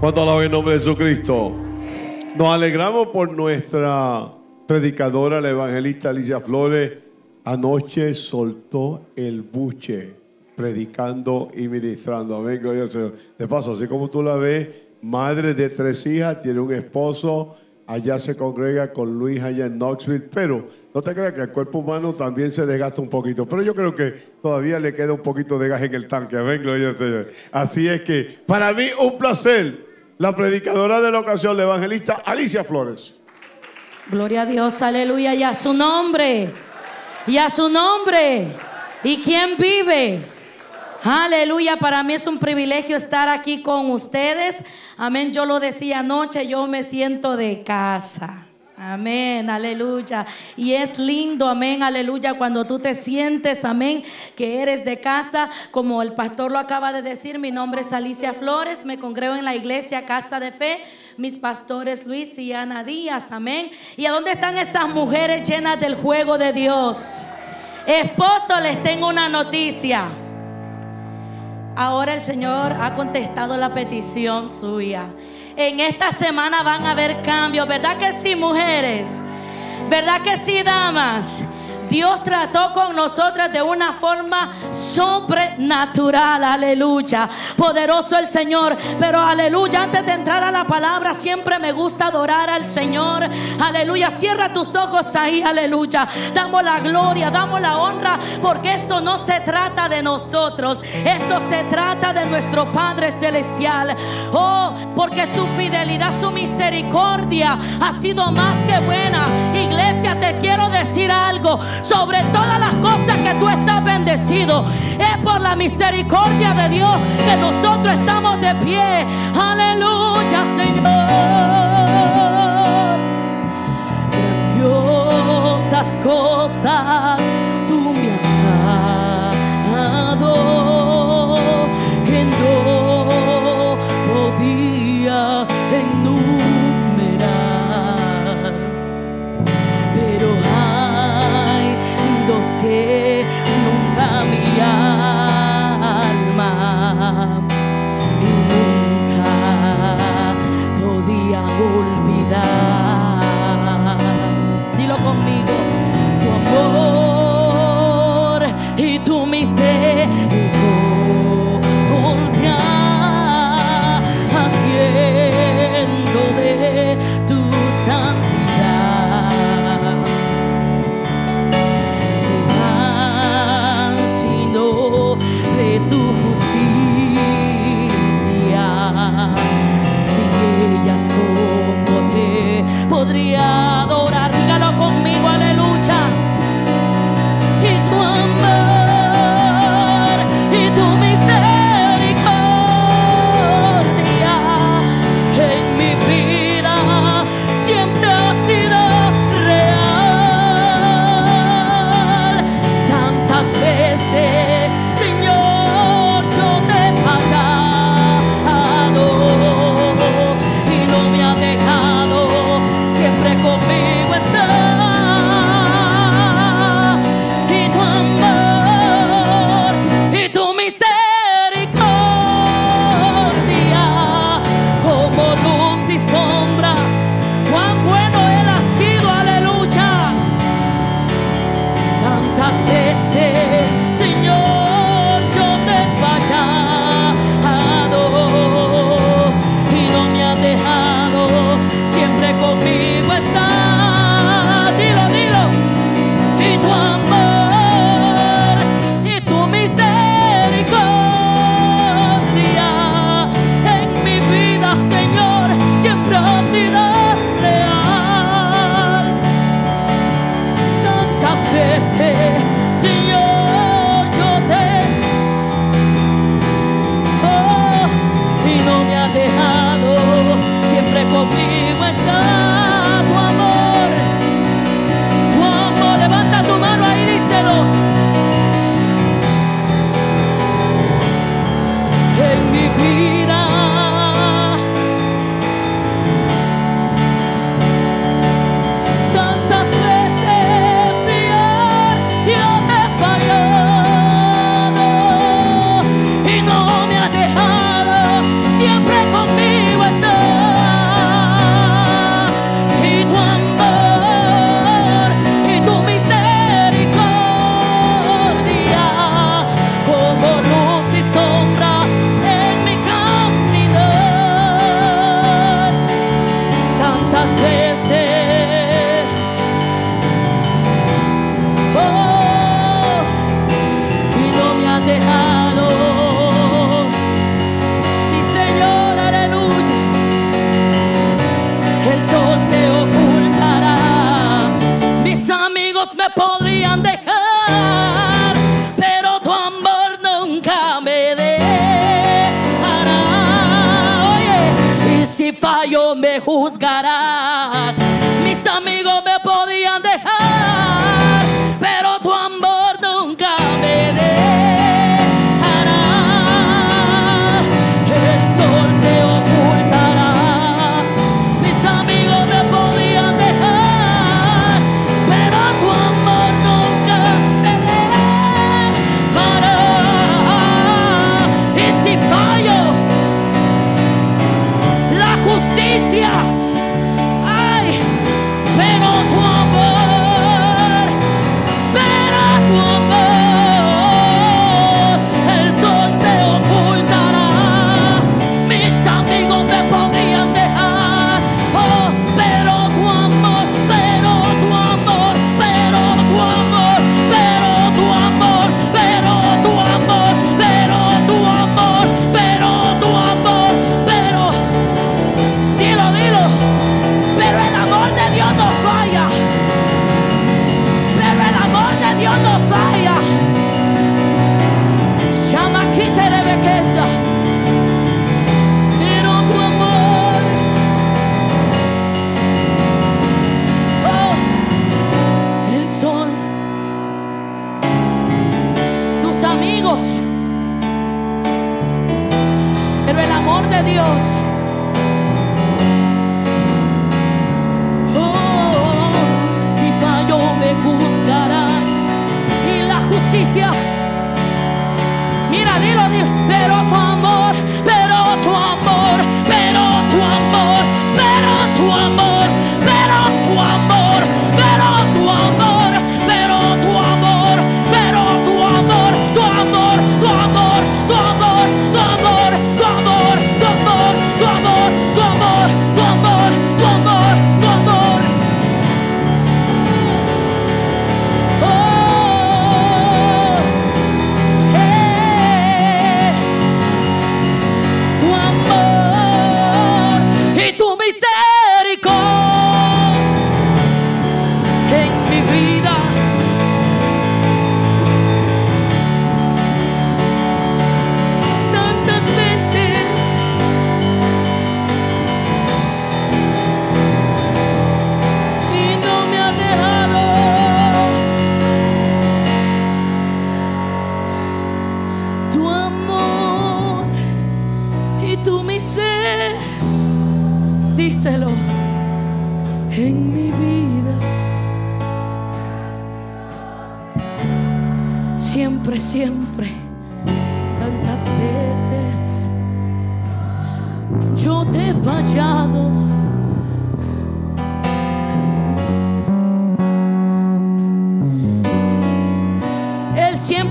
¿Cuánto alaba el nombre de Jesucristo? Nos alegramos por nuestra predicadora, la evangelista Alicia Flores. Anoche soltó el buche predicando y ministrando. Amén, gloria al Señor. De paso, así como tú la ves, madre de tres hijas, tiene un esposo, allá se congrega con Luis allá en Knoxville, pero no te creas que el cuerpo humano también se desgasta un poquito, pero yo creo que todavía le queda un poquito de gas en el tanque, amén, gloria al Señor. Así es que para mí un placer, la predicadora de la ocasión, la evangelista Alicia Flores. Gloria a Dios, aleluya, y a su nombre, y a su nombre. ¿Y quién vive? Aleluya, para mí es un privilegio estar aquí con ustedes. Amén, yo lo decía anoche, yo me siento de casa. Amén, aleluya. Y es lindo, amén, aleluya, cuando tú te sientes, amén, que eres de casa, como el pastor lo acaba de decir, mi nombre es Alicia Flores, me congrego en la iglesia Casa de Fe, mis pastores Luis y Ana Díaz, amén. ¿Y a dónde están esas mujeres llenas del juego de Dios? Esposo, les tengo una noticia. Ahora el Señor ha contestado la petición suya. En esta semana van a haber cambios, ¿verdad que sí, mujeres? ¿Verdad que sí, damas? Dios trató con nosotras de una forma sobrenatural, aleluya. Poderoso el Señor, pero aleluya, antes de entrar a la palabra, siempre me gusta adorar al Señor, aleluya. Cierra tus ojos ahí, aleluya. Damos la gloria, damos la honra, porque esto no se trata de nosotros, esto se trata de nuestro Padre Celestial. Oh, porque su fidelidad, su misericordia ha sido más que buena. Te quiero decir algo sobre todas las cosas que tú estás bendecido. Es por la misericordia de Dios que nosotros estamos de pie. Aleluya, Señor. Grandiosas cosas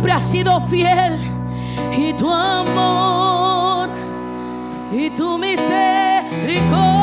siempre has sido fiel y tu amor y tu misericordia.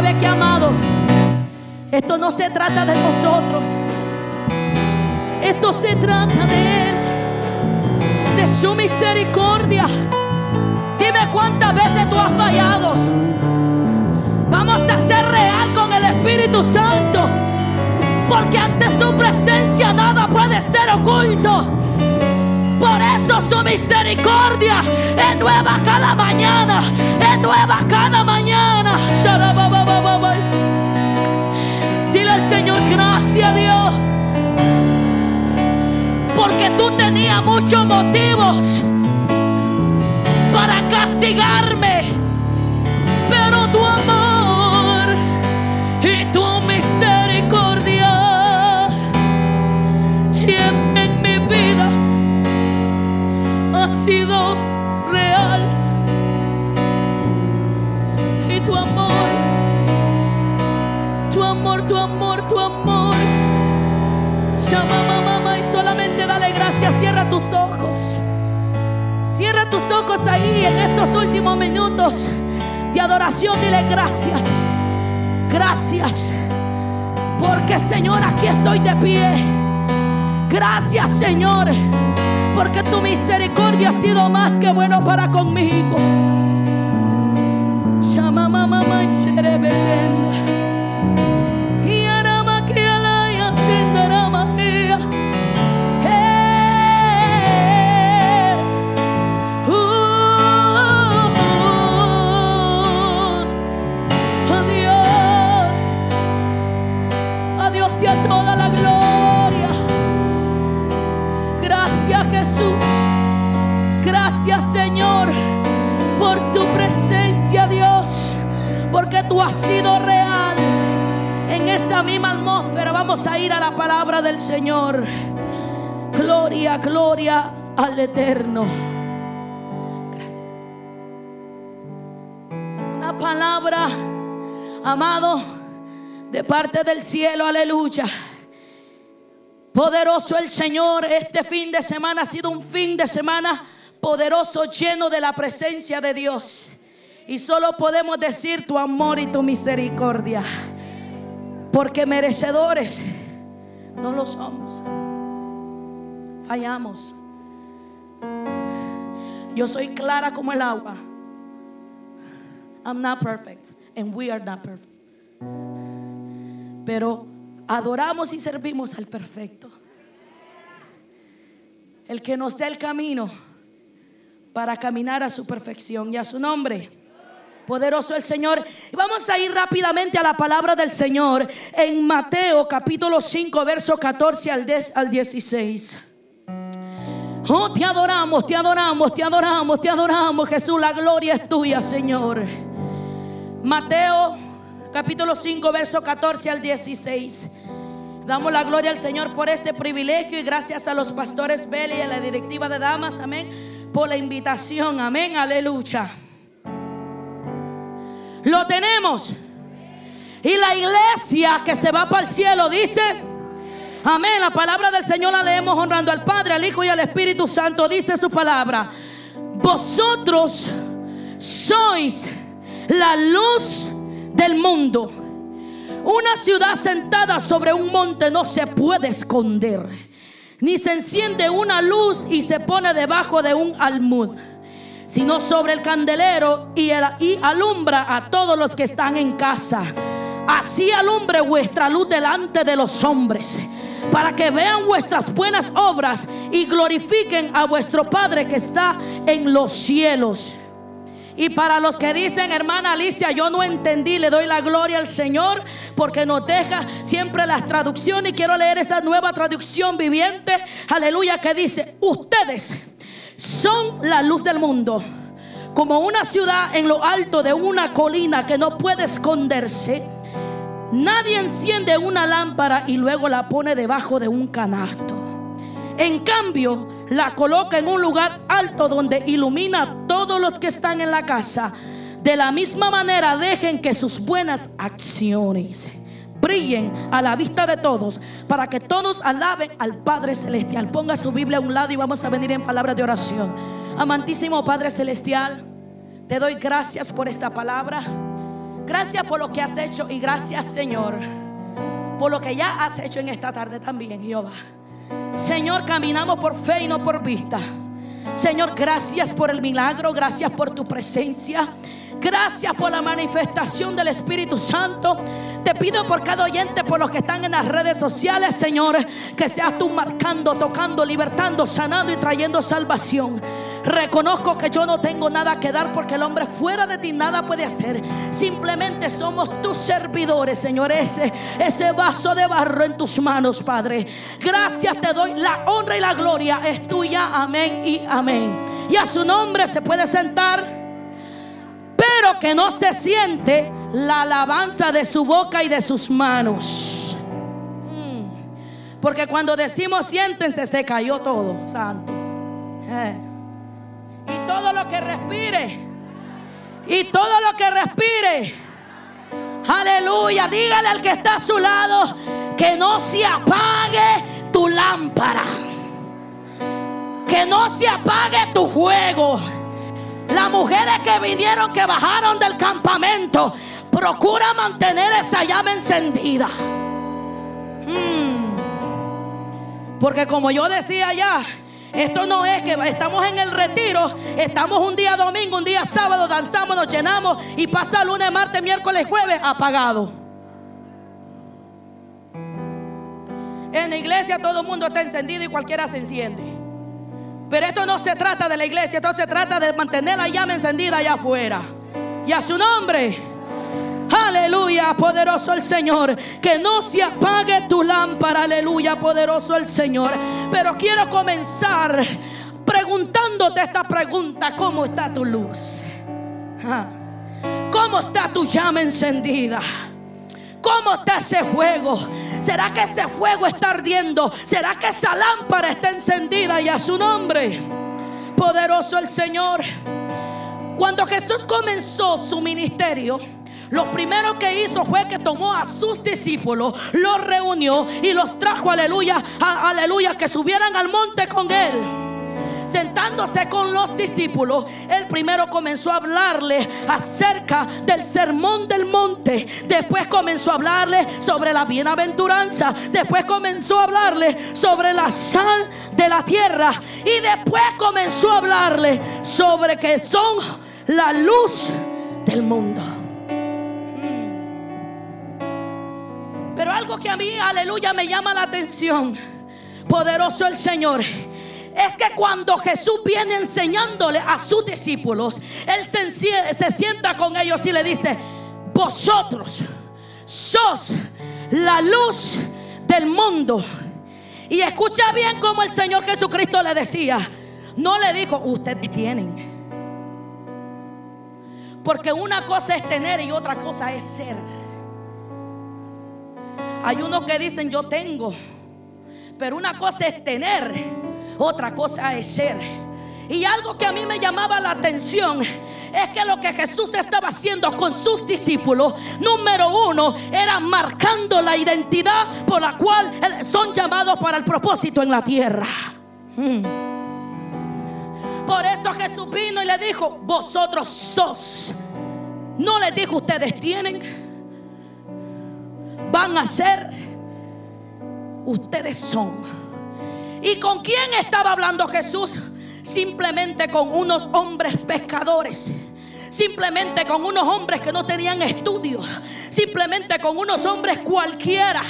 sabe que, amado, esto no se trata de nosotros. Esto se trata de Él, de su misericordia. Dime cuántas veces tú has fallado. Vamos a ser real con el Espíritu Santo. Porque ante su presencia nada puede ser oculto. Por eso su misericordia es nueva cada mañana. Es nueva cada mañana. Dios. Porque tú tenías muchos motivos para castigarme. Ojos. Cierra tus ojos ahí en estos últimos minutos de adoración. Dile gracias. Gracias. Porque Señor, aquí estoy de pie. Gracias Señor. Porque tu misericordia ha sido más que bueno para conmigo. Llama mamá Toda la gloria. Gracias Jesús. Gracias Señor por tu presencia Dios. Porque tú has sido real. En esa misma atmósfera vamos a ir a la palabra del Señor. Gloria, gloria al Eterno. Una palabra, amado, de parte del cielo, aleluya. Poderoso el Señor, este fin de semana ha sido un fin de semana poderoso, lleno de la presencia de Dios. Y solo podemos decir tu amor y tu misericordia. Porque merecedores no lo somos. Fallamos. Yo soy clara como el agua. I'm not perfect. And we are not perfect. Pero adoramos y servimos al perfecto. El que nos dé el camino para caminar a su perfección y a su nombre. Poderoso el Señor. Vamos a ir rápidamente a la palabra del Señor en Mateo capítulo 5, verso 14 al, 10 al 16. Oh, te adoramos, te adoramos, te adoramos, te adoramos, Jesús. La gloria es tuya, Señor. Mateo capítulo 5, verso 14 al 16. Damos la gloria al Señor por este privilegio y gracias a los pastores Beli y a la directiva de damas, amén, por la invitación, amén, aleluya. Lo tenemos. Y la iglesia que se va para el cielo dice, amén, la palabra del Señor la leemos honrando al Padre, al Hijo y al Espíritu Santo, dice su palabra. Vosotros sois la luz del mundo. Una ciudad sentada sobre un monte no se puede esconder. Ni se enciende una luz y se pone debajo de un almud, sino sobre el candelero y, y alumbra a todos los que están en casa. Así alumbre vuestra luz delante de los hombres, para que vean vuestras buenas obras y glorifiquen a vuestro Padre que está en los cielos. Y para los que dicen, hermana Alicia, yo no entendí, le doy la gloria al Señor porque nos deja siempre las traducciones. Y quiero leer esta nueva traducción viviente, aleluya, que dice, ustedes son la luz del mundo. Como una ciudad en lo alto de una colina que no puede esconderse. Nadie enciende una lámpara y luego la pone debajo de un canasto. En cambio, la coloca en un lugar alto donde ilumina a todos los que están en la casa. De la misma manera, dejen que sus buenas acciones brillen a la vista de todos para que todos alaben al Padre Celestial. Ponga su Biblia a un lado y vamos a venir en palabras de oración. Amantísimo Padre Celestial, te doy gracias por esta palabra. Gracias por lo que has hecho y gracias Señor por lo que ya has hecho en esta tarde también, Jehová. Señor, caminamos por fe y no por vista. Señor, gracias por el milagro, gracias por tu presencia. Gracias por la manifestación del Espíritu Santo. Te pido por cada oyente, por los que están en las redes sociales, Señor, que seas tú marcando, tocando, libertando, sanando y trayendo salvación. Reconozco que yo no tengo nada que dar porque el hombre fuera de ti nada puede hacer. Simplemente somos tus servidores, Señor. Ese, ese vaso de barro en tus manos, Padre. Gracias te doy. La honra y la gloria es tuya. Amén y amén. Y a su nombre se puede sentar. Pero que no se siente la alabanza de su boca y de sus manos. Mm. Porque cuando decimos siéntense, se cayó todo, santo. Eh y todo lo que respire. Y todo lo que respire. Aleluya. Dígale al que está a su lado que no se apague tu lámpara. Que no se apague tu fuego. Las mujeres que vinieron, que bajaron del campamento, procura mantener esa llama encendida. Hmm. Porque como yo decía ya, esto no es que estamos en el retiro, estamos un día domingo, un día sábado, danzamos, nos llenamos y pasa lunes, martes, miércoles, jueves apagado. En la iglesia todo el mundo está encendido y cualquiera se enciende. Pero esto no se trata de la iglesia, esto se trata de mantener la llama encendida allá afuera. Y a su nombre. Aleluya, poderoso el Señor. Que no se apague tu lámpara. Aleluya, poderoso el Señor. Pero quiero comenzar preguntándote esta pregunta. ¿Cómo está tu luz? ¿Cómo está tu llama encendida? ¿Cómo está ese fuego? ¿Será que ese fuego está ardiendo? ¿Será que esa lámpara está encendida y a su nombre? Poderoso el Señor. Cuando Jesús comenzó su ministerio, lo primero que hizo fue que tomó a sus discípulos, los reunió y los trajo, aleluya, aleluya, que subieran al monte con él sentándose con los discípulos, el primero comenzó a hablarle acerca del sermón del monte. Después comenzó a hablarle sobre la bienaventuranza. Después comenzó a hablarle sobre la sal de la tierra. Y después comenzó a hablarle sobre que son la luz del mundo. Pero algo que a mí, aleluya, me llama la atención. Poderoso el Señor. Es que cuando Jesús viene enseñándole a sus discípulos, Él se, se sienta con ellos y le dice, vosotros sos la luz del mundo. Y escucha bien como el Señor Jesucristo le decía, no le dijo, ustedes tienen. Porque una cosa es tener y otra cosa es ser. Hay unos que dicen yo tengo, pero una cosa es tener, otra cosa es ser. Y algo que a mí me llamaba la atención es que lo que Jesús estaba haciendo con sus discípulos, número uno, era marcando la identidad por la cual son llamados para el propósito en la tierra. Hmm. Por eso Jesús vino y le dijo, vosotros sos. No les dijo, ustedes tienen van a ser, ustedes son. ¿Y con quién estaba hablando Jesús? Simplemente con unos hombres pescadores. Simplemente con unos hombres que no tenían estudios. Simplemente con unos hombres cualquiera.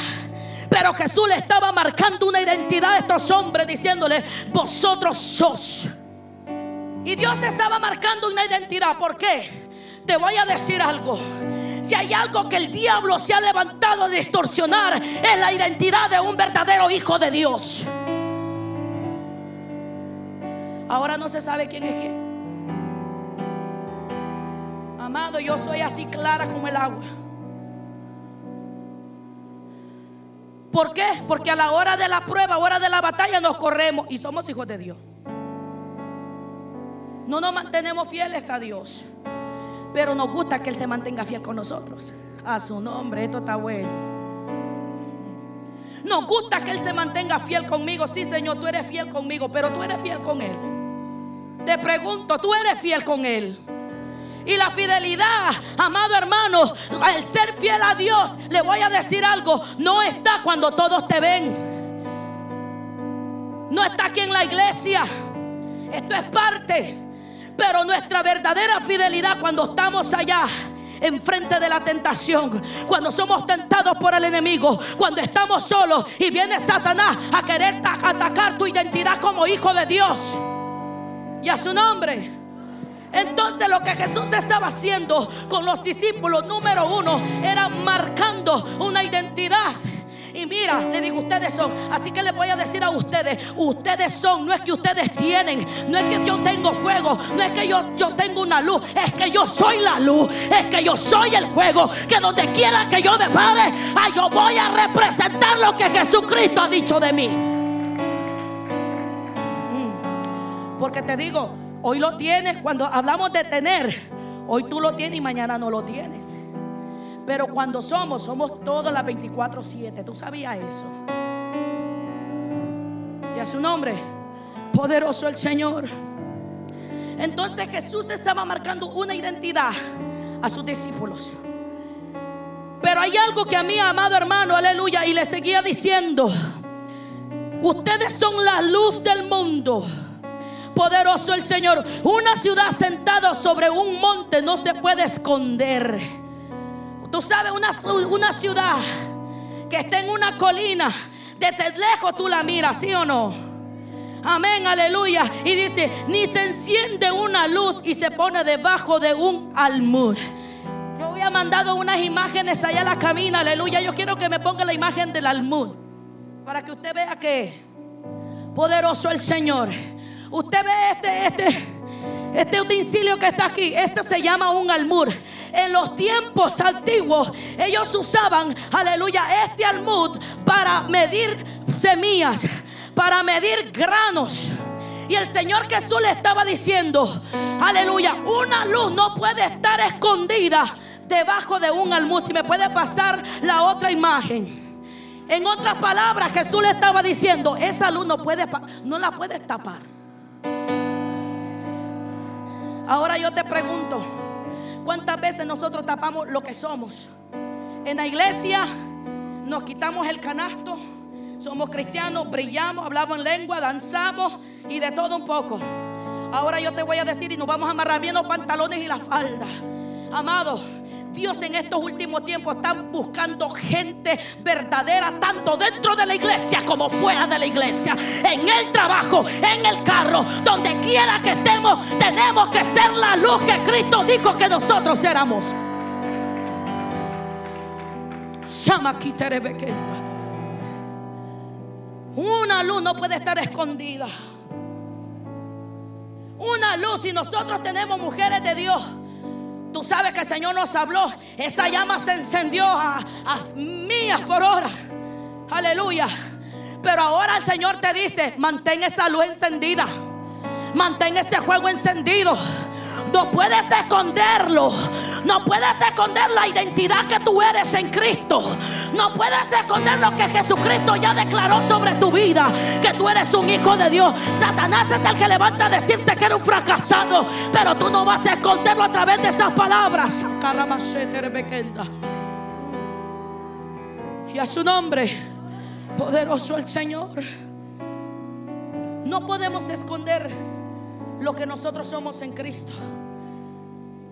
Pero Jesús le estaba marcando una identidad a estos hombres diciéndole, vosotros sos. Y Dios estaba marcando una identidad. ¿Por qué? Te voy a decir algo. Si hay algo que el diablo se ha levantado a distorsionar, es la identidad de un verdadero hijo de Dios. Ahora no se sabe quién es quién. Amado, yo soy así clara como el agua. ¿Por qué? Porque a la hora de la prueba, a la hora de la batalla nos corremos y somos hijos de Dios. No nos mantenemos fieles a Dios. Pero nos gusta que Él se mantenga fiel con nosotros. A su nombre, esto está bueno. Nos gusta que Él se mantenga fiel conmigo. Sí, Señor, tú eres fiel conmigo, pero tú eres fiel con Él. Te pregunto, tú eres fiel con Él. Y la fidelidad, amado hermano, el ser fiel a Dios, le voy a decir algo, no está cuando todos te ven. No está aquí en la iglesia. Esto es parte. Pero nuestra verdadera fidelidad cuando estamos allá enfrente de la tentación, cuando somos tentados por el enemigo, cuando estamos solos y viene Satanás a querer atacar tu identidad como hijo de Dios. Y a su nombre. Entonces lo que Jesús estaba haciendo con los discípulos, número uno, era marcando una identidad. Y mira, le digo, ustedes son. Así que les voy a decir a ustedes, ustedes son. No es que ustedes tienen, no es que yo tengo fuego, no es que yo, yo tengo una luz, es que yo soy la luz, es que yo soy el fuego. Que donde quiera que yo me pare, yo voy a representar lo que Jesucristo ha dicho de mí. Porque te digo, hoy lo tienes, cuando hablamos de tener, hoy tú lo tienes y mañana no lo tienes. Pero cuando somos, somos todas las 24-7. ¿Tú sabías eso? Y a su nombre, poderoso el Señor. Entonces Jesús estaba marcando una identidad a sus discípulos. Pero hay algo que a mí, amado hermano, aleluya, y le seguía diciendo, ustedes son la luz del mundo. Poderoso el Señor. Una ciudad sentada sobre un monte no se puede esconder. Tú sabes, una, una ciudad que está en una colina, desde lejos tú la miras, ¿sí o no? Amén, aleluya. Y dice, ni se enciende una luz y se pone debajo de un almud. Yo había mandado unas imágenes allá a la cabina, aleluya. Yo quiero que me ponga la imagen del almud. Para que usted vea que poderoso el Señor. Usted ve este, este, este utensilio que está aquí. Este se llama un almud en los tiempos antiguos ellos usaban, aleluya, este almud para medir semillas, para medir granos. Y el Señor Jesús le estaba diciendo, aleluya, una luz no puede estar escondida debajo de un almud. Si me puede pasar la otra imagen. En otras palabras, Jesús le estaba diciendo, esa luz no, puede, no la puedes tapar. Ahora yo te pregunto, ¿Cuántas veces nosotros tapamos lo que somos? En la iglesia nos quitamos el canasto, somos cristianos, brillamos, hablamos en lengua, danzamos y de todo un poco. Ahora yo te voy a decir y nos vamos a amarrar bien los pantalones y la falda. Amado, Dios en estos últimos tiempos está buscando gente verdadera, tanto dentro de la iglesia como fuera de la iglesia. En el trabajo, en el carro, donde quiera que estemos, tenemos que ser la luz que Cristo dijo que nosotros éramos. Una luz no puede estar escondida. Una luz, y nosotros tenemos mujeres de Dios Tú sabes que el Señor nos habló. Esa llama se encendió a, a mías por hora. Aleluya. Pero ahora el Señor te dice, mantén esa luz encendida. Mantén ese fuego encendido. No puedes esconderlo. No puedes esconder la identidad que tú eres en Cristo. No puedes esconder lo que Jesucristo ya declaró sobre tu vida. Que tú eres un hijo de Dios. Satanás es el que levanta a decirte que eres un fracasado. Pero tú no vas a esconderlo a través de esas palabras. Y a su nombre, poderoso el Señor. No podemos esconder lo que nosotros somos en Cristo.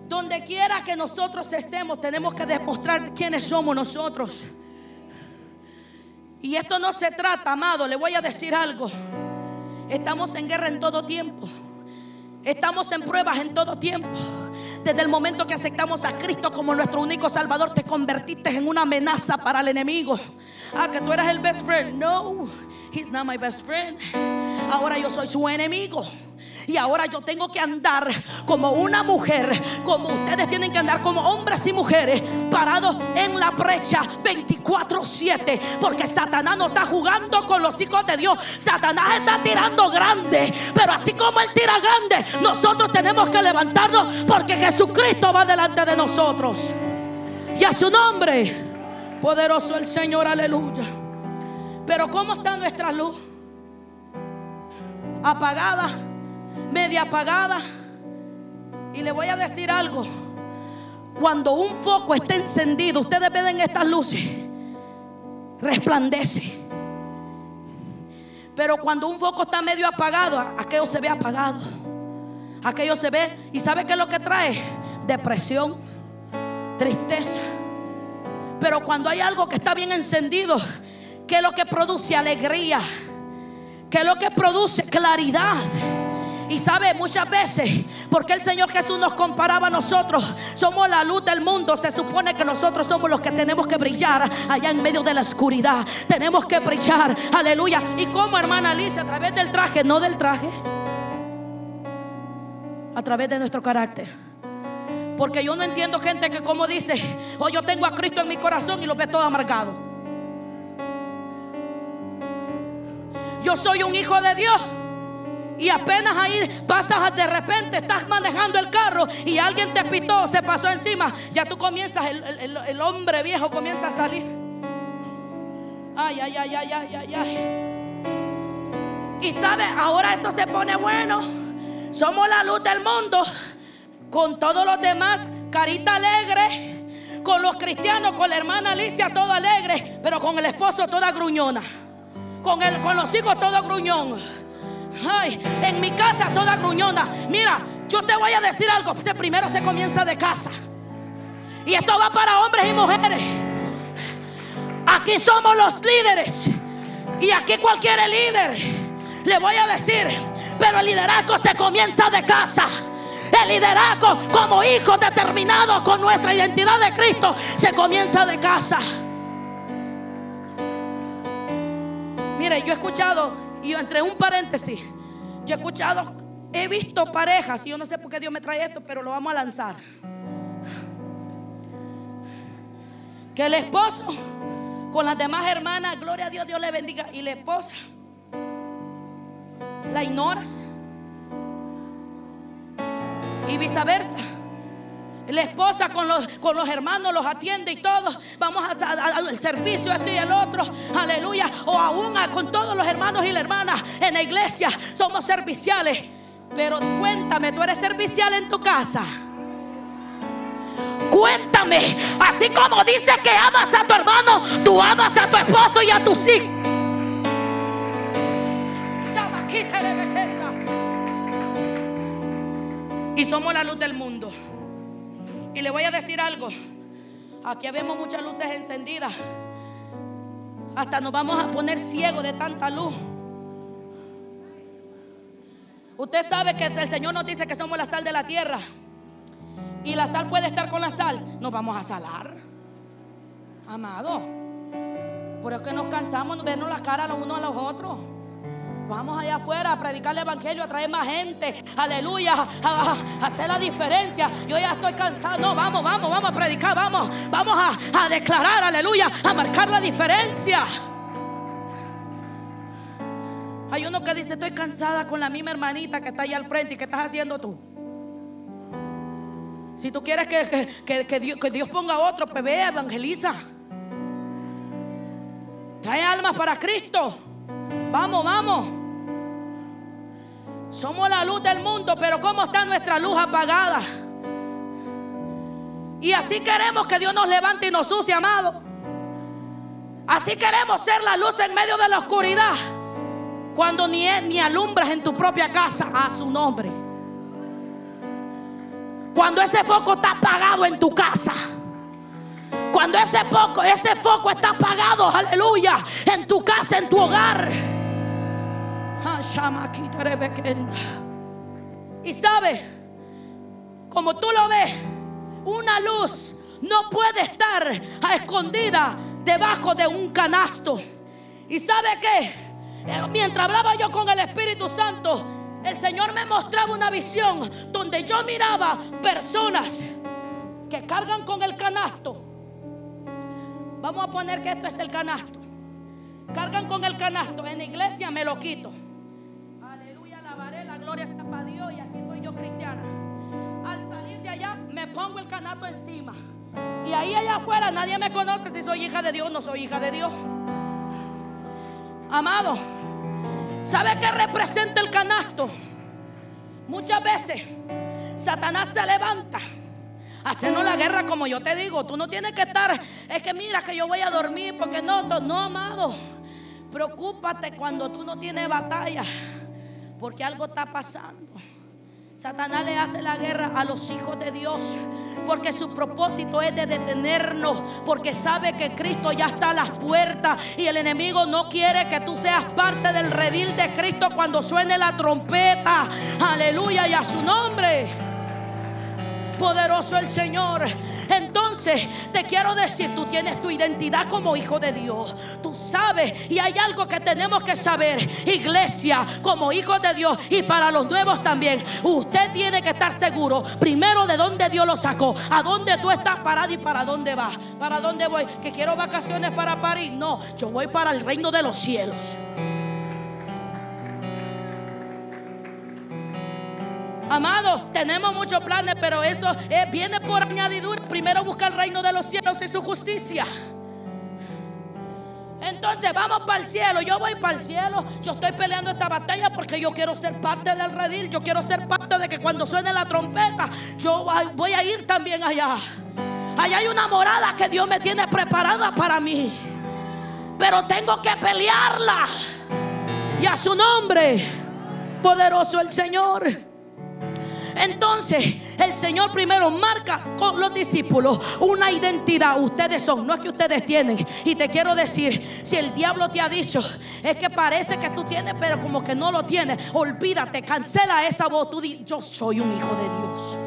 Donde quiera que nosotros estemos, tenemos que demostrar quiénes somos nosotros. Y esto no se trata, amado, le voy a decir algo. Estamos en guerra en todo tiempo. Estamos en pruebas en todo tiempo. Desde el momento que aceptamos a Cristo como nuestro único Salvador, te convertiste en una amenaza para el enemigo. Ah, que tú eras el best friend. No, he's not my best friend. Ahora yo soy su enemigo. Y ahora yo tengo que andar como una mujer, como ustedes tienen que andar como hombres y mujeres, parados en la brecha 24-7. Porque Satanás no está jugando con los hijos de Dios. Satanás está tirando grande. Pero así como él tira grande, nosotros tenemos que levantarnos porque Jesucristo va delante de nosotros. Y a su nombre, poderoso el Señor, aleluya. Pero ¿cómo está nuestra luz? Apagada media apagada. Y le voy a decir algo. Cuando un foco está encendido, ustedes ven estas luces, resplandece. Pero cuando un foco está medio apagado, aquello se ve apagado. Aquello se ve, ¿y sabe qué es lo que trae? Depresión, tristeza. Pero cuando hay algo que está bien encendido, ¿qué es lo que produce alegría? ¿Qué es lo que produce claridad? Y sabe, muchas veces, porque el Señor Jesús nos comparaba a nosotros, somos la luz del mundo. Se supone que nosotros somos los que tenemos que brillar allá en medio de la oscuridad. Tenemos que brillar, aleluya. Y como hermana Alicia, a través del traje, no del traje, a través de nuestro carácter. Porque yo no entiendo gente que como dice, oh yo tengo a Cristo en mi corazón y lo ve todo amargado. Yo soy un hijo de Dios. Y apenas ahí pasas de repente, estás manejando el carro y alguien te pitó, se pasó encima. Ya tú comienzas, el, hombre viejo comienza a salir. Ay, ay, ay, ay, ay, ay, ay. Y sabes, ahora esto se pone bueno. Somos la luz del mundo. Con todos los demás, carita alegre. Con los cristianos, con la hermana Alicia, todo alegre. Pero con el esposo, toda gruñona. Con, el, con los hijos, todo gruñón. Ay, en mi casa toda gruñona. Mira, yo te voy a decir algo. Primero se comienza de casa. Y esto va para hombres y mujeres. Aquí somos los líderes. Y aquí cualquier líder le voy a decir, pero el liderazgo se comienza de casa. El liderazgo como hijos determinados con nuestra identidad de Cristo se comienza de casa. Mire, yo he escuchado y entre un paréntesis, yo he escuchado, he visto parejas, y yo no sé por qué Dios me trae esto, pero lo vamos a lanzar. Que el esposo con las demás hermanas, gloria a Dios, Dios le bendiga, y la esposa la ignoras. Y viceversa. La esposa con los, con los hermanos los atiende y todos. Vamos al servicio este y el otro. Aleluya. O aún con todos los hermanos y las hermanas en la iglesia. Somos serviciales. Pero cuéntame, ¿tú eres servicial en tu casa? Cuéntame, así como dices que amas a tu hermano, tú amas a tu esposo y a tus hijos. Y somos la luz del mundo. Y le voy a decir algo. Aquí vemos muchas luces encendidas. Hasta nos vamos a poner ciegos de tanta luz. Usted sabe que el Señor nos dice que somos la sal de la tierra. Y la sal puede estar con la sal. Nos vamos a salar. Amado. Por eso que nos cansamos de vernos las caras los unos a los otros. Vamos allá afuera a predicar el evangelio, a traer más gente. Aleluya. A, hacer la diferencia. Yo ya estoy cansado. No, vamos, vamos, vamos a predicar. Vamos, vamos a, declarar. Aleluya. A marcar la diferencia. Hay uno que dice, estoy cansada con la misma hermanita que está ahí al frente y que estás haciendo tú. Si tú quieres que, Dios, Dios, ponga otro, pues ve, evangeliza. Trae almas para Cristo. Vamos, vamos. Somos la luz del mundo, pero ¿cómo está nuestra luz apagada? Y así queremos que Dios nos levante y nos use, amado. Así queremos ser la luz en medio de la oscuridad. Cuando ni, ni alumbras en tu propia casa a su nombre. Cuando ese foco está apagado en tu casa. Cuando ese foco, ese foco está apagado, aleluya, en tu casa, en tu hogar. Y sabe, como tú lo ves, una luz no puede estar escondida debajo de un canasto. ¿Y sabe qué? Eh, mientras hablaba yo con el Espíritu Santo, el Señor me mostraba una visión donde yo miraba personas que cargan con el canasto. Vamos a poner que esto es el canasto. Cargan con el canasto. En la iglesia me lo quito para Dios y aquí soy yo cristiana. Al salir de allá me pongo el canato encima. Y ahí allá afuera nadie me conoce si soy hija de Dios o no soy hija de Dios. Amado, ¿sabe qué representa el canasto? Muchas veces Satanás se levanta haciendo la guerra como yo te digo. Tú no tienes que estar, es que mira que yo voy a dormir porque no, no, amado. Preocúpate cuando tú no tienes batalla porque algo está pasando. Satanás le hace la guerra a los hijos de Dios. porque su propósito es de detenernos, porque sabe que Cristo ya está a las puertas y el enemigo no quiere que tú seas parte del redil de Cristo cuando suene la trompeta. Aleluya y a su nombre. Poderoso el Señor. Entonces, te quiero decir, tú tienes tu identidad como hijo de Dios. Tú sabes, y hay algo que tenemos que saber, iglesia, como hijos de Dios y para los nuevos también. Usted tiene que estar seguro, primero, de dónde Dios lo sacó, a dónde tú estás parado y para dónde vas. ¿Para dónde voy? ¿Que quiero vacaciones para París? No, yo voy para el reino de los cielos. Amado, tenemos muchos planes, pero eso eh, viene por añadidura. Primero busca el reino de los cielos y su justicia. Entonces vamos para el cielo. Yo voy para el cielo. Yo estoy peleando esta batalla porque yo quiero ser parte del redil. Yo quiero ser parte de que cuando suene la trompeta, yo voy a ir también allá. Allá hay una morada que Dios me tiene preparada para mí. Pero tengo que pelearla. Y a su nombre, poderoso el Señor. Entonces el Señor primero marca con los discípulos una identidad. Ustedes son, no es que ustedes tienen. Y te quiero decir, si el diablo te ha dicho, es que parece que tú tienes, pero como que no lo tienes, olvídate, cancela esa voz. Tú di, yo soy un hijo de Dios.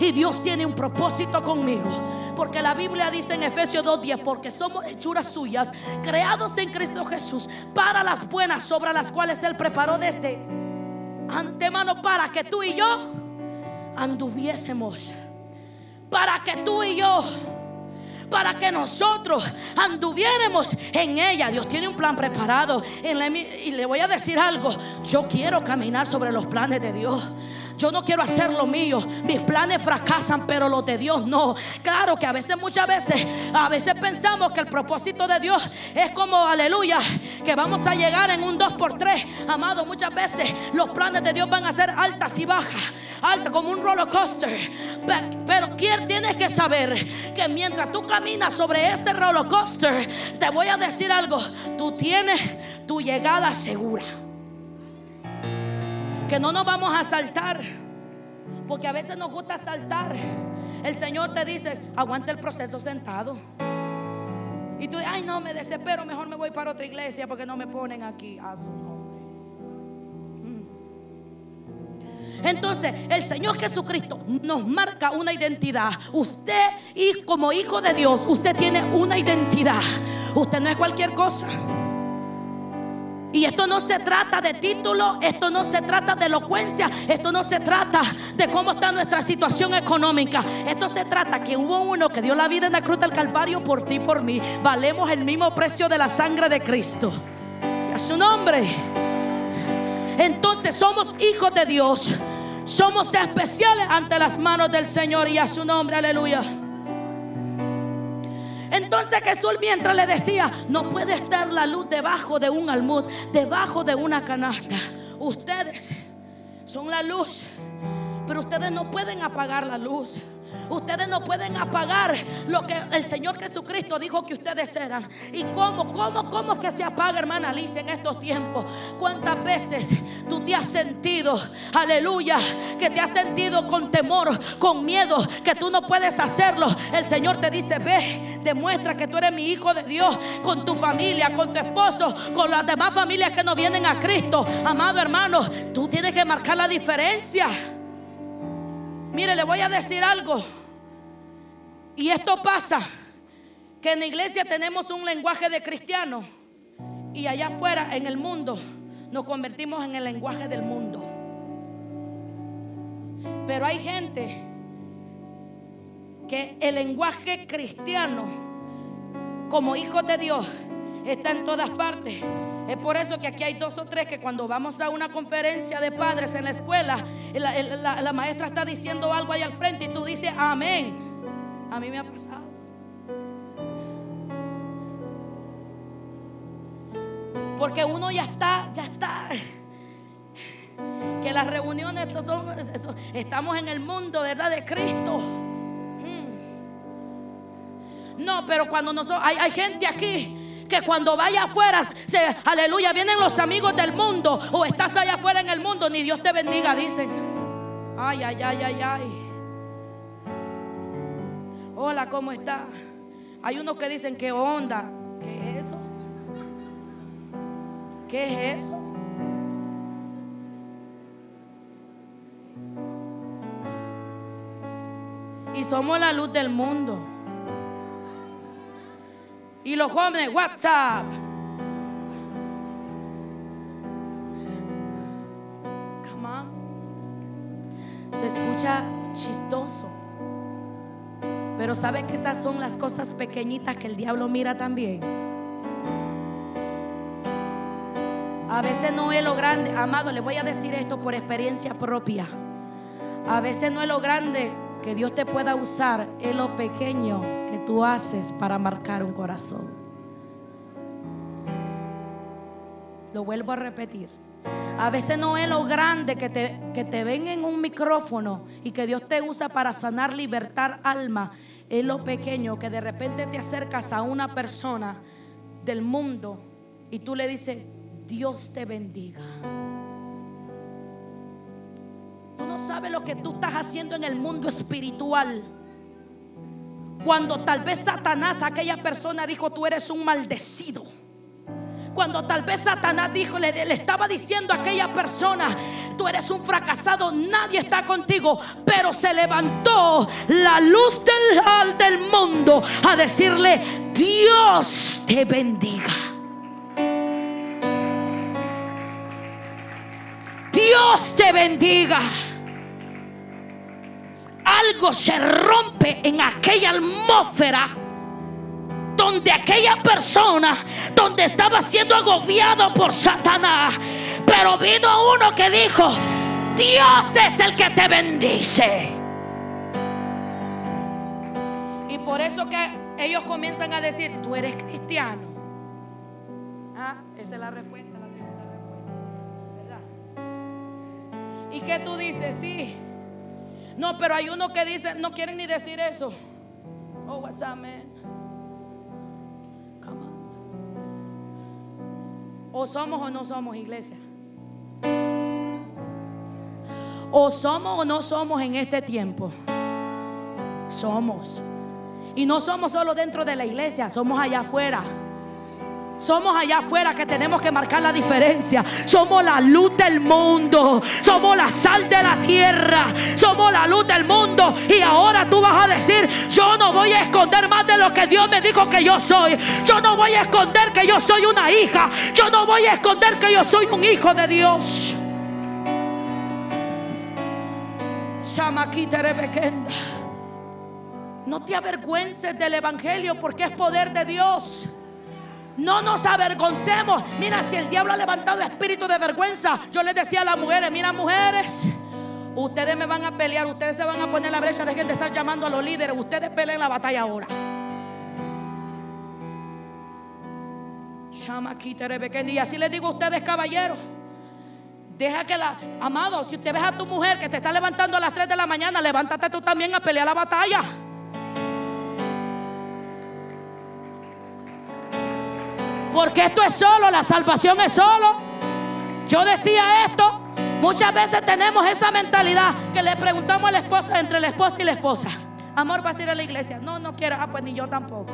Y Dios tiene un propósito conmigo. Porque la Biblia dice en Efesios 2.10, porque somos hechuras suyas, creados en Cristo Jesús, para las buenas, sobre las cuales Él preparó desde antemano para que tú y yo anduviésemos. Para que tú y yo, para que nosotros anduviéramos en ella. Dios tiene un plan preparado. Y le voy a decir algo. Yo quiero caminar sobre los planes de Dios. Yo no quiero hacer lo mío. Mis planes fracasan, pero los de Dios no. Claro que a veces, muchas veces, a veces pensamos que el propósito de Dios es como, aleluya, que vamos a llegar en un 2 por 3 Amado, muchas veces los planes de Dios van a ser altas y bajas. Altas como un roller coaster. Pero, pero tienes que saber que mientras tú caminas sobre ese roller coaster, te voy a decir algo. Tú tienes tu llegada segura que no nos vamos a saltar. Porque a veces nos gusta saltar. El Señor te dice, aguanta el proceso sentado. Y tú, ay no, me desespero, mejor me voy para otra iglesia porque no me ponen aquí a su nombre. Entonces, el Señor Jesucristo nos marca una identidad. Usted, y como hijo de Dios, usted tiene una identidad. Usted no es cualquier cosa. Y esto no se trata de título, esto no se trata de elocuencia, esto no se trata de cómo está nuestra situación económica. Esto se trata que hubo uno que dio la vida en la cruz del Calvario por ti y por mí. Valemos el mismo precio de la sangre de Cristo. a su nombre. Entonces somos hijos de Dios. Somos especiales ante las manos del Señor y a su nombre, aleluya. Entonces Jesús mientras le decía, no puede estar la luz debajo de un almud, debajo de una canasta. Ustedes son la luz, pero ustedes no pueden apagar la luz. Ustedes no pueden apagar lo que el Señor Jesucristo dijo que ustedes eran. ¿Y cómo, cómo, cómo es que se apaga, hermana Alicia, en estos tiempos? ¿Cuántas veces tú te has sentido, aleluya, que te has sentido con temor, con miedo, que tú no puedes hacerlo? El Señor te dice, ve, demuestra que tú eres mi hijo de Dios, con tu familia, con tu esposo, con las demás familias que no vienen a Cristo. Amado hermano, tú tienes que marcar la diferencia. Mire, le voy a decir algo. Y esto pasa, que en la iglesia tenemos un lenguaje de cristiano y allá afuera en el mundo nos convertimos en el lenguaje del mundo. Pero hay gente que el lenguaje cristiano como hijos de Dios está en todas partes. Es por eso que aquí hay dos o tres que cuando vamos a una conferencia de padres en la escuela, la, maestra está diciendo algo ahí al frente y tú dices amén. A mí me ha pasado. Porque uno ya está, ya está. Que las reuniones son, estamos en el mundo, ¿verdad? De Cristo. No, pero cuando nosotros, hay, hay gente aquí que cuando vaya afuera, se, aleluya, vienen los amigos del mundo o estás allá afuera en el mundo, ni Dios te bendiga, dicen. Ay, ay, ay, ay, ay. Hola, ¿cómo está? Hay unos que dicen, ¿qué onda? ¿Qué es eso? ¿Qué es eso? Y somos la luz del mundo. Y los jóvenes, WhatsApp. Come on. Se escucha chistoso. Pero sabe que esas son las cosas pequeñitas que el diablo mira también. A veces no es lo grande, amado, le voy a decir esto por experiencia propia. A veces no es lo grande que Dios te pueda usar, es lo pequeño que tú haces para marcar un corazón. Lo vuelvo a repetir. A veces no es lo grande que te, que te ven en un micrófono y que Dios te usa para sanar, libertar alma. Es lo pequeño que de repente te acercas a una persona del mundo y tú le dices, Dios te bendiga. Tú no sabes lo que tú estás haciendo en el mundo espiritual. Cuando tal vez Satanás, aquella persona dijo, tú eres un maldecido. Cuando tal vez Satanás dijo, le, le, estaba diciendo a aquella persona, tú eres un fracasado, nadie está contigo. Pero se levantó la luz del, del mundo a decirle, Dios te bendiga. Dios te bendiga. Algo se rompe en aquella atmósfera donde aquella persona, donde estaba siendo agobiado por Satanás, pero vino uno que dijo, Dios es el que te bendice. Y por eso que ellos comienzan a decir, tú eres cristiano. Ah, esa es la respuesta, la respuesta. ¿Verdad? ¿Y qué tú dices? Sí. No, pero hay uno que dice, no quieren ni decir eso. Oh, what's up, man? Come on. O somos o no somos iglesia. O somos o no somos en este tiempo. Somos. Y no somos solo dentro de la iglesia, somos allá afuera. Somos allá afuera que tenemos que marcar la diferencia. Somos la luz del mundo. Somos la sal de la tierra. Somos la luz del mundo. Y ahora tú vas a decir, yo no voy a esconder más de lo que Dios me dijo que yo soy. Yo no voy a esconder que yo soy una hija. Yo no voy a esconder que yo soy un hijo de Dios. No te avergüences del Evangelio porque es poder de Dios. No nos avergoncemos. Mira, si el diablo ha levantado espíritu de vergüenza, yo les decía a las mujeres, mira mujeres, ustedes me van a pelear, ustedes se van a poner la brecha, dejen de estar llamando a los líderes, ustedes peleen la batalla ahora. Y así les digo a ustedes, caballeros. Deja que la, amado, si usted ves a tu mujer que te está levantando a las 3 de la mañana, levántate tú también a pelear la batalla. Porque esto es solo, la salvación es solo. Yo decía esto, muchas veces tenemos esa mentalidad que le preguntamos a la esposa, entre la esposa y la esposa, amor, ¿vas a ir a la iglesia? No, no quiero, ah, pues ni yo tampoco.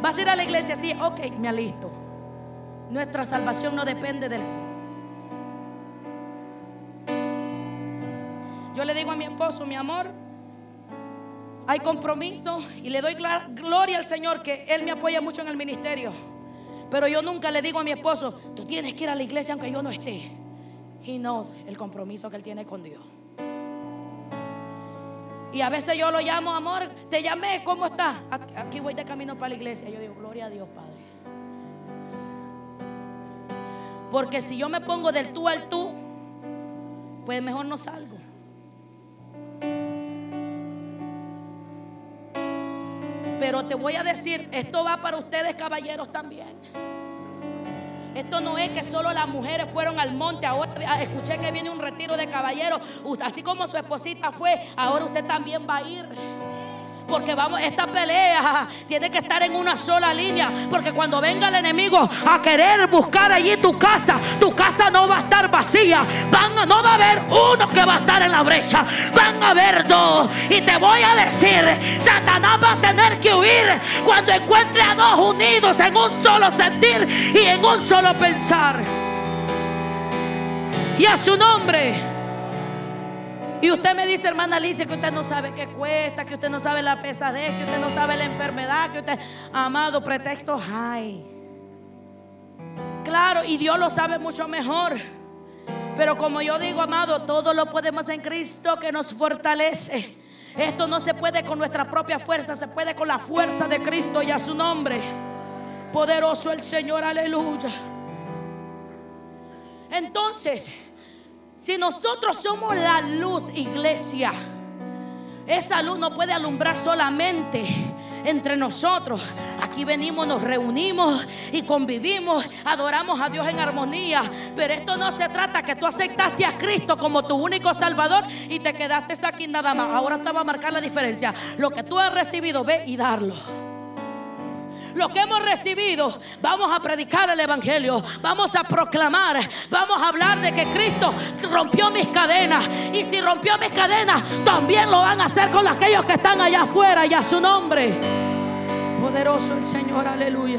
¿Vas a ir a la iglesia? Sí, ok, me alisto. Nuestra salvación no depende del... Yo le digo a mi esposo, mi amor, hay compromiso y le doy gloria al Señor que Él me apoya mucho en el ministerio. Pero yo nunca le digo a mi esposo, tú tienes que ir a la iglesia aunque yo no esté. He knows el compromiso que Él tiene con Dios. Y a veces yo lo llamo, amor, te llamé, ¿cómo estás? Aquí voy de camino para la iglesia. Yo digo, gloria a Dios, Padre. Porque si yo me pongo del tú al tú, pues mejor no salgo. Pero te voy a decir, esto va para ustedes caballeros también. Esto no es que solo las mujeres fueron al monte. Ahora escuché que viene un retiro de caballeros. Así como su esposita fue, ahora usted también va a ir. Porque vamos, esta pelea tiene que estar en una sola línea. Porque cuando venga el enemigo a querer buscar allí tu casa, tu casa no va a estar vacía. Van, no va a haber uno que va a estar en la brecha. Van a haber dos. Y te voy a decir, Satanás va a tener que huir cuando encuentre a dos unidos en un solo sentir y en un solo pensar. Y a su nombre. Y usted me dice, hermana Alicia, que usted no sabe qué cuesta, que usted no sabe la pesadez, que usted no sabe la enfermedad, que usted, amado, pretexto hay. Claro, y Dios lo sabe mucho mejor. Pero como yo digo, amado, todo lo podemos en Cristo que nos fortalece. Esto no se puede con nuestra propia fuerza, se puede con la fuerza de Cristo y a su nombre. Poderoso el Señor, aleluya. Entonces, si nosotros somos la luz, iglesia, esa luz no puede alumbrar solamente entre nosotros. Aquí venimos, nos reunimos y convivimos, adoramos a Dios en armonía. Pero esto no se trata que tú aceptaste a Cristo como tu único Salvador y te quedaste aquí nada más. Ahora te va a marcar la diferencia. Lo que tú has recibido, ve y darlo lo que hemos recibido, vamos a predicar el Evangelio, vamos a proclamar, vamos a hablar de que Cristo rompió mis cadenas. Y si rompió mis cadenas, también lo van a hacer con aquellos que están allá afuera y a su nombre. Poderoso el Señor, aleluya.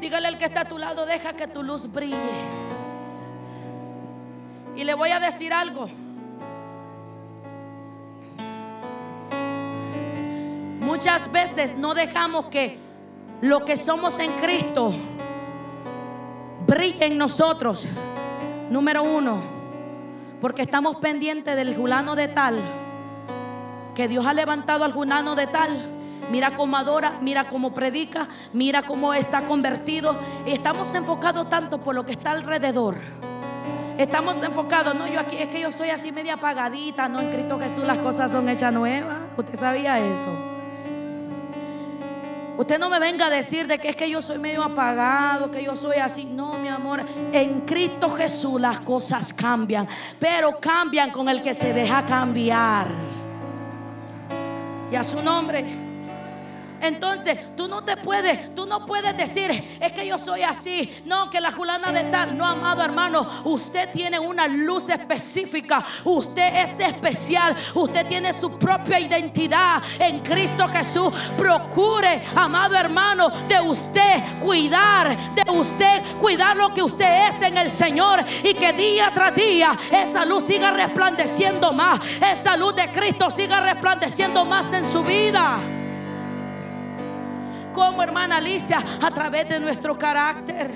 Dígale al que está a tu lado, deja que tu luz brille. Y le voy a decir algo. Muchas veces no dejamos que lo que somos en Cristo brille en nosotros. Número uno, porque estamos pendientes del fulano de tal, que Dios ha levantado al fulano de tal. Mira cómo adora, mira cómo predica, mira cómo está convertido. Y estamos enfocados tanto por lo que está alrededor. Estamos enfocados, no, yo aquí es que yo soy así media apagadita, no en Cristo Jesús las cosas son hechas nuevas. ¿Usted sabía eso? Usted no me venga a decir de que es que yo soy medio apagado, que yo soy así. No, mi amor. En Cristo Jesús las cosas cambian. Pero cambian con el que se deja cambiar. Y a su nombre. Entonces, tú no te puedes, tú no puedes decir, es que yo soy así. No, que la fulana de tal. No, amado hermano, usted tiene una luz específica. Usted es especial. Usted tiene su propia identidad en Cristo Jesús. Procure, amado hermano, de usted cuidar, de usted cuidar lo que usted es en el Señor y que día tras día esa luz siga resplandeciendo más. Esa luz de Cristo siga resplandeciendo más en su vida como hermana Alicia, a través de nuestro carácter,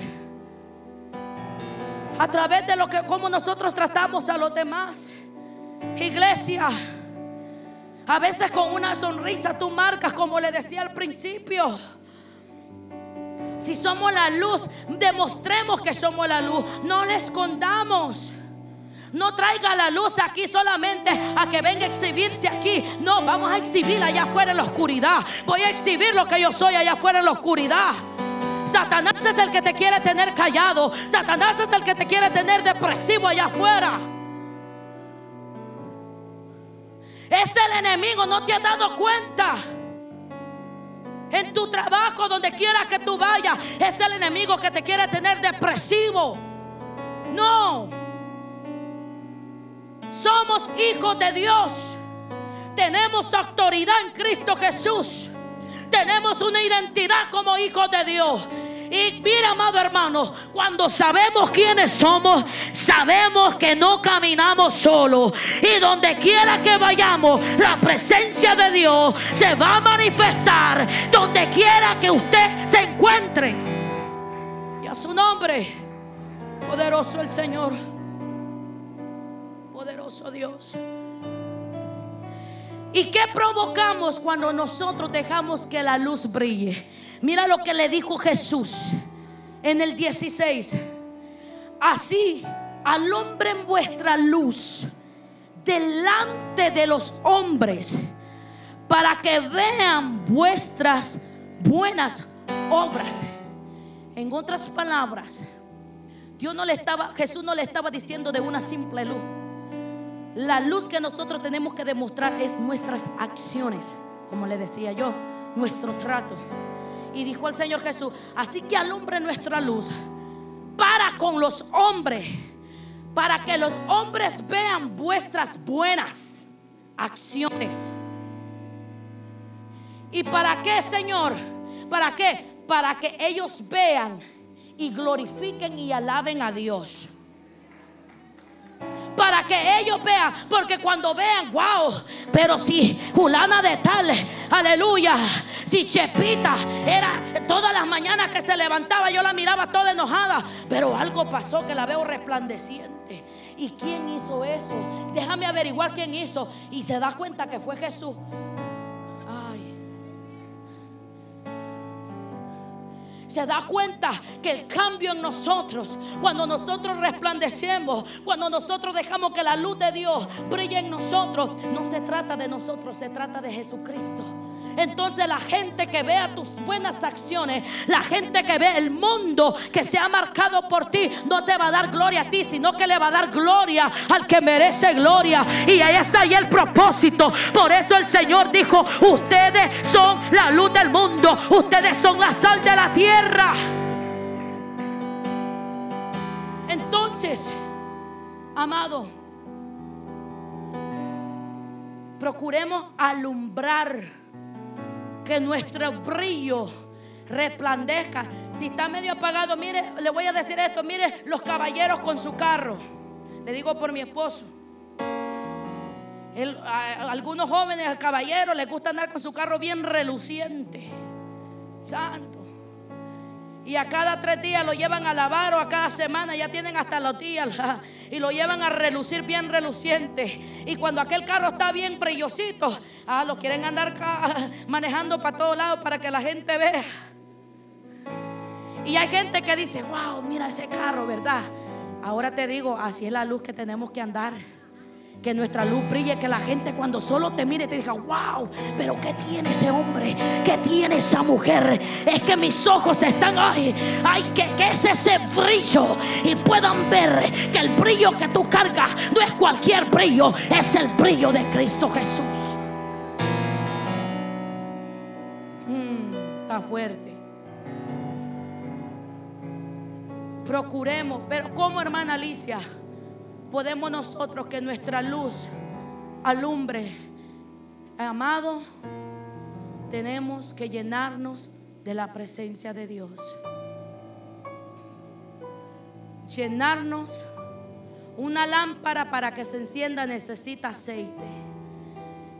a través de lo que como nosotros tratamos a los demás. Iglesia, a veces con una sonrisa tú marcas, como le decía al principio. Si somos la luz, demostremos que somos la luz, no le escondamos. No traiga la luz aquí solamente a que venga a exhibirse aquí. No, vamos a exhibir allá afuera en la oscuridad. Voy a exhibir lo que yo soy allá afuera en la oscuridad. Satanás es el que te quiere tener callado. Satanás es el que te quiere tener depresivo allá afuera. Es el enemigo, no te has dado cuenta. En tu trabajo, donde quieras que tú vayas, es el enemigo que te quiere tener depresivo. No. Somos hijos de Dios. Tenemos autoridad en Cristo Jesús. Tenemos una identidad como hijos de Dios. Y mira, amado hermano, cuando sabemos quiénes somos, sabemos que no caminamos solos. Y donde quiera que vayamos, la presencia de Dios se va a manifestar donde quiera que usted se encuentre. Y a su nombre, poderoso el Señor poderoso Dios. ¿Y qué provocamos cuando nosotros dejamos que la luz brille? Mira lo que le dijo Jesús en el 16. Así alumbren vuestra luz delante de los hombres para que vean vuestras buenas obras. En otras palabras, Dios no le estaba, Jesús no le estaba diciendo de una simple luz la luz que nosotros tenemos que demostrar es nuestras acciones, como le decía yo, nuestro trato. Y dijo el Señor Jesús, así que alumbre nuestra luz para con los hombres, para que los hombres vean vuestras buenas acciones. ¿Y para qué, Señor? ¿Para qué? Para que ellos vean y glorifiquen y alaben a Dios para que ellos vean. Porque cuando vean, wow, pero si fulana de tal, aleluya, si Chepita era todas las mañanas que se levantaba, yo la miraba toda enojada, pero algo pasó que la veo resplandeciente. ¿Y quién hizo eso? Déjame averiguar quién hizo. Y se da cuenta que fue Jesús. Se da cuenta que el cambio en nosotros, cuando nosotros resplandecemos, cuando nosotros dejamos que la luz de Dios brille en nosotros, no se trata de nosotros, se trata de Jesucristo. Entonces la gente que vea tus buenas acciones, la gente que ve el mundo que se ha marcado por ti, no te va a dar gloria a ti, sino que le va a dar gloria al que merece gloria. Y ahí está ahí el propósito. Por eso el Señor dijo, ustedes son la luz del mundo, ustedes son la sal de la tierra. Entonces, amado, procuremos alumbrar que nuestro brillo resplandezca. Si está medio apagado, mire, le voy a decir esto, mire los caballeros con su carro. Le digo por mi esposo. algunos jóvenes caballeros les gusta andar con su carro bien reluciente. Santo. Y a cada tres días lo llevan a lavar o a cada semana ya tienen hasta los días y lo llevan a relucir bien reluciente. Y cuando aquel carro está bien brillosito, ah, lo quieren andar manejando para todos lados para que la gente vea. Y hay gente que dice, wow, mira ese carro, ¿verdad? Ahora te digo, así es la luz que tenemos que andar que nuestra luz brille, que la gente cuando solo te mire te diga, wow, pero ¿qué tiene ese hombre? ¿Qué tiene esa mujer? Es que mis ojos están, ay, ay, que, es ese brillo y puedan ver que el brillo que tú cargas no es cualquier brillo, es el brillo de Cristo Jesús. Mm, está fuerte. Procuremos, pero como hermana Alicia? Podemos nosotros que nuestra luz alumbre. Amado, tenemos que llenarnos de la presencia de Dios. Llenarnos. Una lámpara para que se encienda necesita aceite.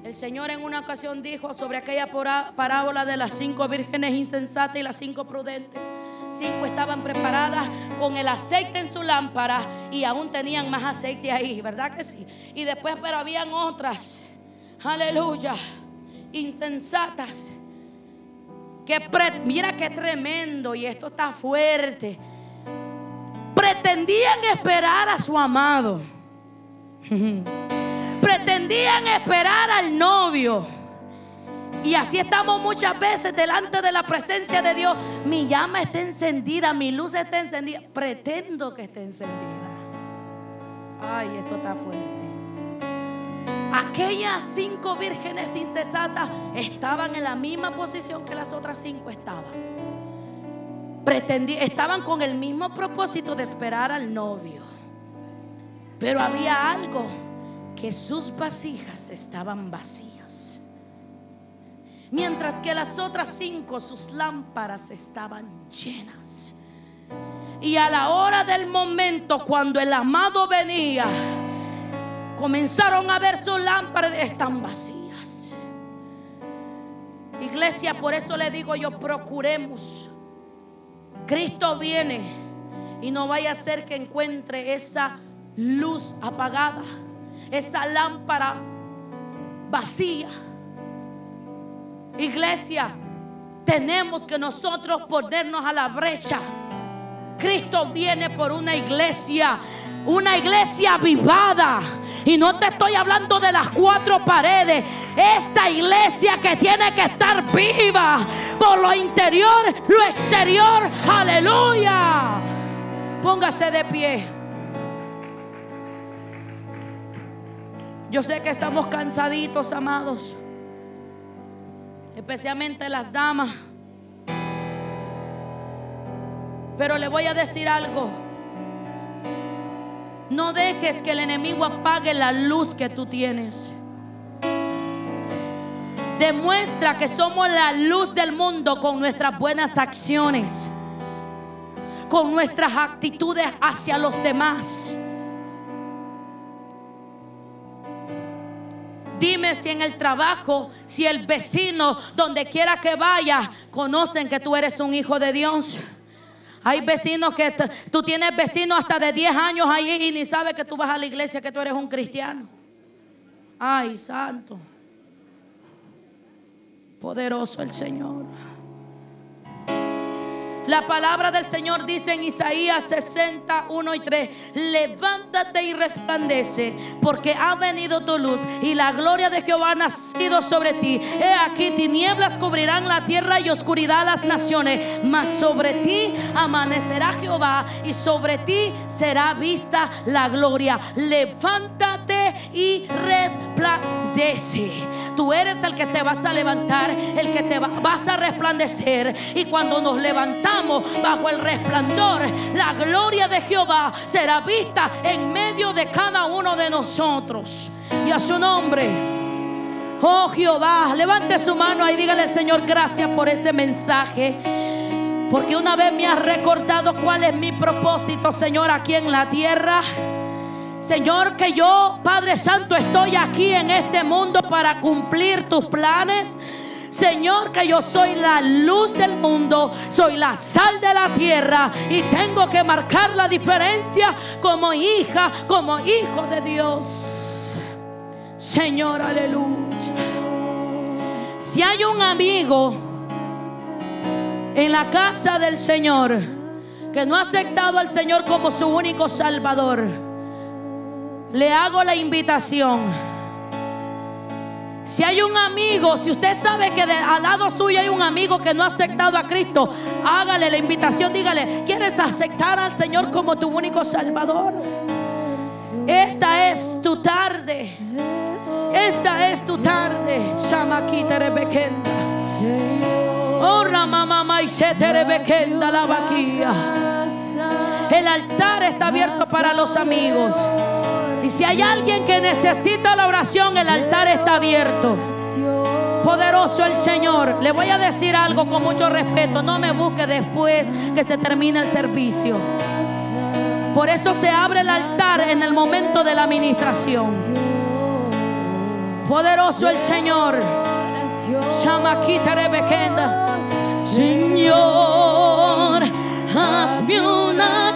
El Señor en una ocasión dijo sobre aquella parábola de las cinco vírgenes insensatas y las cinco prudentes estaban preparadas con el aceite en su lámpara y aún tenían más aceite ahí, ¿verdad que sí? Y después, pero habían otras, aleluya, insensatas. Que mira qué tremendo y esto está fuerte. Pretendían esperar a su amado. Pretendían esperar al novio. Y así estamos muchas veces delante de la presencia de Dios. Mi llama está encendida, mi luz está encendida. Pretendo que esté encendida. Ay, esto está fuerte. Aquellas cinco vírgenes incesatas estaban en la misma posición que las otras cinco estaban. estaban con el mismo propósito de esperar al novio. Pero había algo que sus vasijas estaban vacías. Mientras que las otras cinco, sus lámparas estaban llenas. Y a la hora del momento, cuando el amado venía, comenzaron a ver sus lámparas están vacías. Iglesia, por eso le digo yo, procuremos. Cristo viene y no vaya a ser que encuentre esa luz apagada, esa lámpara vacía Iglesia, tenemos que nosotros ponernos a la brecha. Cristo viene por una iglesia, una iglesia avivada. Y no te estoy hablando de las cuatro paredes. Esta iglesia que tiene que estar viva por lo interior, lo exterior. Aleluya. Póngase de pie. Yo sé que estamos cansaditos, amados. Especialmente las damas. Pero le voy a decir algo. No dejes que el enemigo apague la luz que tú tienes. Demuestra que somos la luz del mundo con nuestras buenas acciones, con nuestras actitudes hacia los demás. Dime si en el trabajo, si el vecino, donde quiera que vaya, conocen que tú eres un hijo de Dios. Hay vecinos que tú tienes vecinos hasta de 10 años ahí y ni sabes que tú vas a la iglesia, que tú eres un cristiano. Ay, santo. Poderoso el Señor. La palabra del Señor dice en Isaías 61 y 3, levántate y resplandece, porque ha venido tu luz y la gloria de Jehová ha nacido sobre ti. He aquí tinieblas cubrirán la tierra y oscuridad las naciones, mas sobre ti amanecerá Jehová y sobre ti será vista la gloria. Levántate y resplandece. Tú eres el que te vas a levantar, el que te vas a resplandecer. Y cuando nos levantamos bajo el resplandor, la gloria de Jehová será vista en medio de cada uno de nosotros. Y a su nombre. Oh Jehová, levante su mano y dígale al Señor gracias por este mensaje. Porque una vez me ha recordado cuál es mi propósito, Señor, aquí en la tierra. Señor, que yo, Padre Santo, estoy aquí en este mundo para cumplir tus planes. Señor, que yo soy la luz del mundo, soy la sal de la tierra y tengo que marcar la diferencia como hija, como hijo de Dios. Señor, aleluya. Si hay un amigo en la casa del Señor que no ha aceptado al Señor como su único Salvador, le hago la invitación. Si hay un amigo, si usted sabe que al lado suyo hay un amigo que no ha aceptado a Cristo, hágale la invitación, dígale, ¿quieres aceptar al Señor como tu único Salvador? Esta es tu tarde. Esta es tu tarde. Shamakita rebekenda. Oh, mamá y la vaquilla. El altar está abierto para los amigos. Y si hay alguien que necesita la oración, el altar está abierto. Poderoso el Señor. Le voy a decir algo con mucho respeto. No me busque después que se termine el servicio. Por eso se abre el altar en el momento de la administración. Poderoso el Señor. Señor, hazme una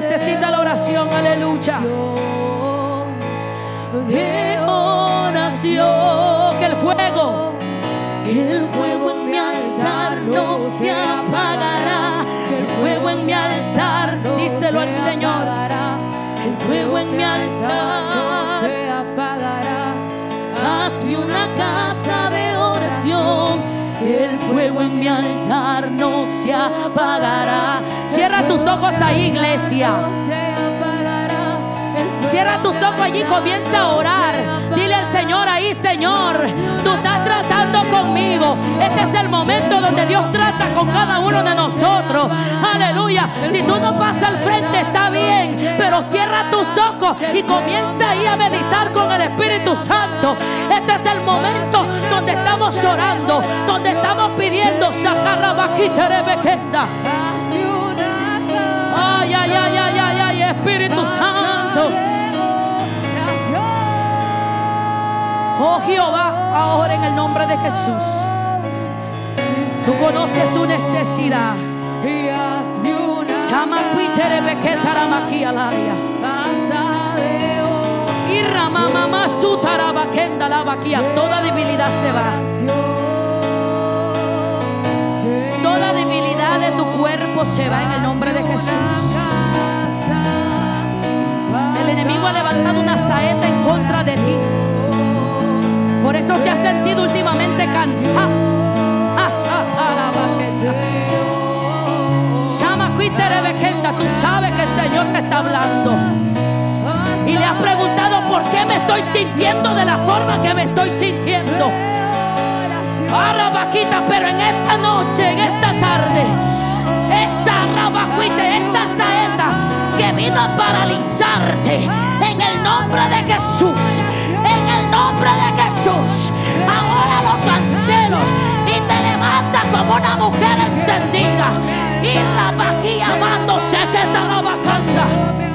necesita la oración, aleluya. De oración, que el fuego, que el fuego en mi altar no se apagará fuego en mi altar, díselo al Señor. El fuego en mi altar fuego en mi altar no se apagará. Cierra tus ojos ahí, iglesia. Cierra tus ojos allí, comienza a orar. Dile al Señor ahí, Señor, Este es el momento donde Dios trata con cada uno de nosotros. Aleluya. Si tú no pasas al frente, está bien. Pero cierra tus ojos y comienza ahí a meditar con el Espíritu Santo. Este es el momento donde estamos orando, donde estamos pidiendo sacar la vaquita de Ay, ay, ay, ay, ay, ay, Espíritu Santo. Oh Jehová, ahora en el nombre de Jesús. Tú conoces su necesidad. Y ramamama sutarabaquenda la vaquia. Toda debilidad se va. Toda debilidad de tu cuerpo se va en el nombre de Jesús. saeta en contra de ti. Por eso te has sentido últimamente cansado. Llama Tú sabes que el Señor te está hablando. Y le has preguntado por qué me estoy sintiendo de la forma que me estoy sintiendo. Ahora vaquita, pero en esta noche, en esta tarde, esa rabacuita, esa saeta que vino a paralizarte en el nombre de Jesús, en el nombre de Jesús, ahora lo cancelo levanta como una mujer encendida. Y la vaquilla amándose que está la vacanda.